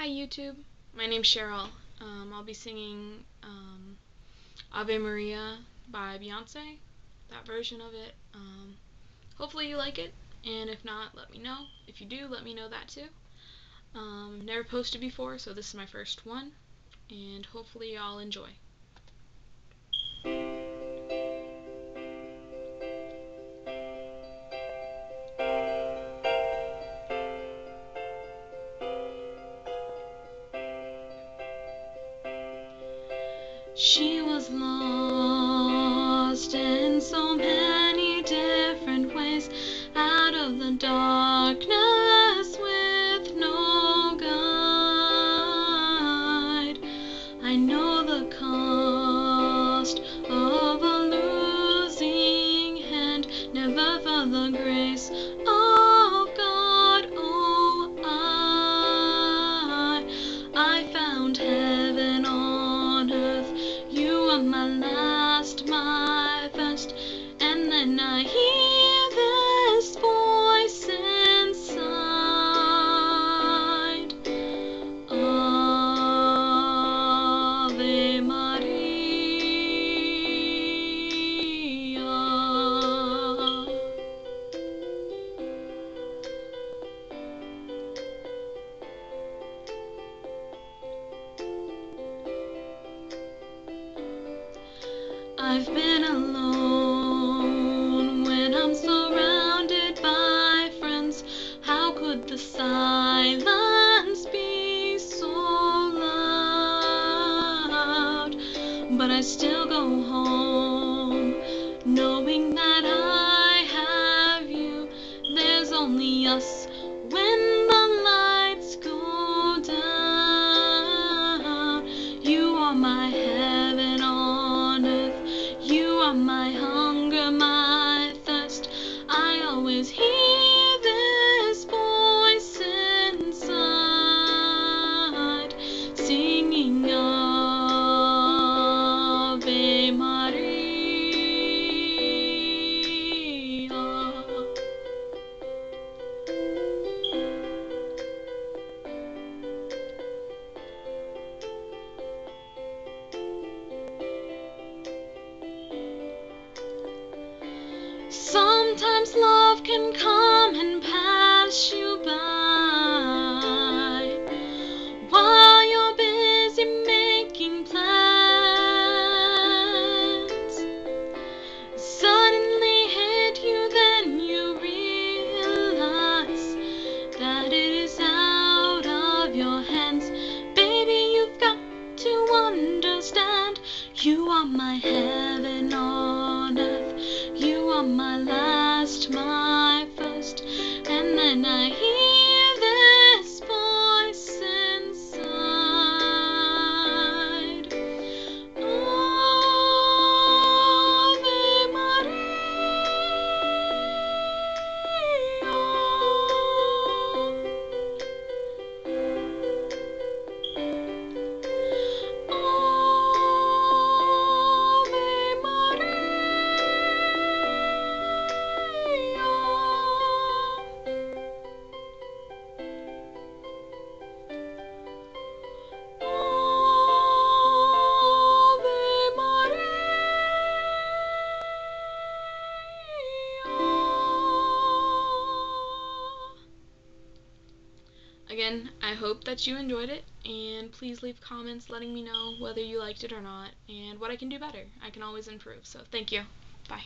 Hi YouTube, my name's Cheryl. Um, I'll be singing um, Ave Maria by Beyonce, that version of it. Um, hopefully you like it, and if not, let me know. If you do, let me know that too. Um, never posted before, so this is my first one, and hopefully y'all enjoy. She was lost in so many different ways out of the darkness with no guide. I know the cost of a losing hand, never for the grace my last, I've been alone when I'm surrounded by friends. How could the silence be so loud? But I still go home knowing that I have you. There's only us Sometimes love can come and pass you by while you're busy making plans. Suddenly hit you, then you realize that it is out of your hands. Baby, you've got to understand you are my heaven on earth. You are my Again, I hope that you enjoyed it, and please leave comments letting me know whether you liked it or not, and what I can do better. I can always improve, so thank you. Bye.